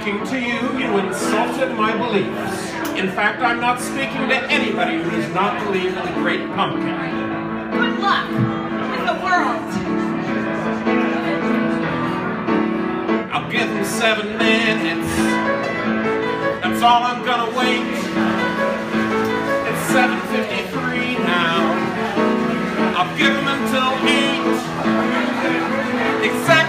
speaking to you, you insulted my beliefs. In fact, I'm not speaking to anybody who does not believe in the great pumpkin. Good luck with the world. I'll give him seven minutes. That's all I'm gonna wait. It's 7.53 now. I'll give him until 8. Exactly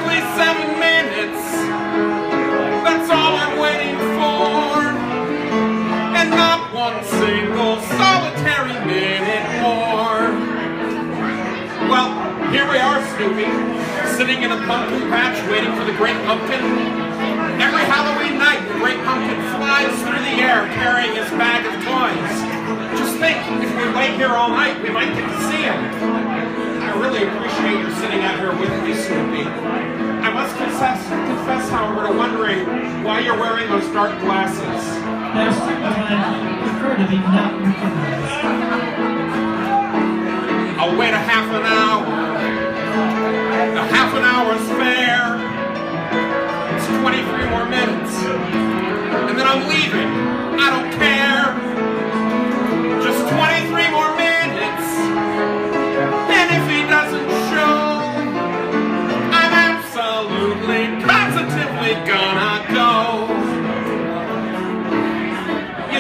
one single solitary minute more. Well, here we are, Snoopy, sitting in a pumpkin patch waiting for the great pumpkin. Every Halloween night, the great pumpkin flies through the air carrying his bag of toys. Just think, if we wait here all night, we might get to see him. I really appreciate you sitting out here with me, Snoopy. I must confess, confess, however, to wondering why you're wearing those dark glasses. There's sometimes I be not. I'll wait a half an hour. A half an hour's fair. It's 23 more minutes. And then I'm leaving. I don't care.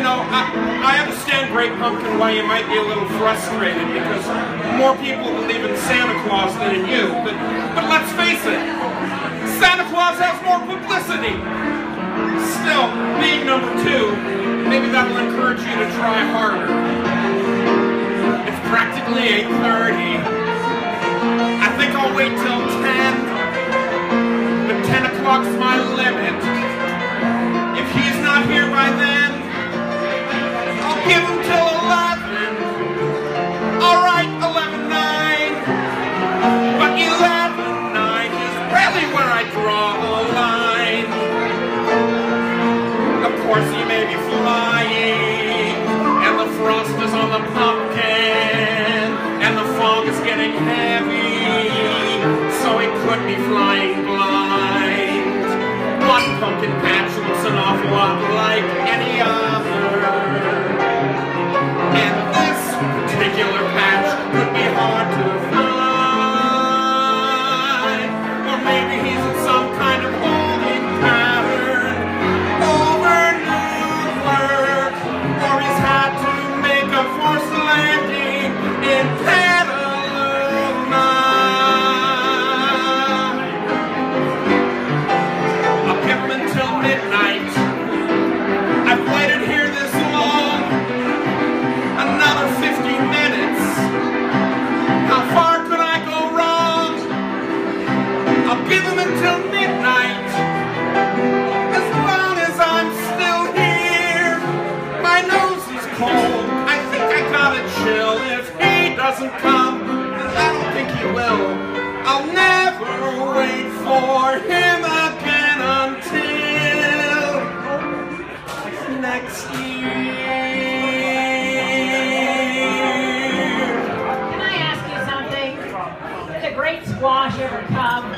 You know, I, I understand, Great Pumpkin, why you might be a little frustrated because more people believe in Santa Claus than in you. But, but let's face it, Santa Claus has more publicity. Still, being number two, maybe that'll encourage you to try harder. It's practically 8.30. I think I'll wait till 10. But 10 o'clock's my limit. If he's not here by then, course, he may be flying, and the frost is on the pumpkin, and the fog is getting heavy, so he could be flying blind. One pumpkin patch looks an awful lot like any other. And this particular patch could be hard to will, I'll never wait for him again until next year. Can I ask you something? Did the great squash ever come?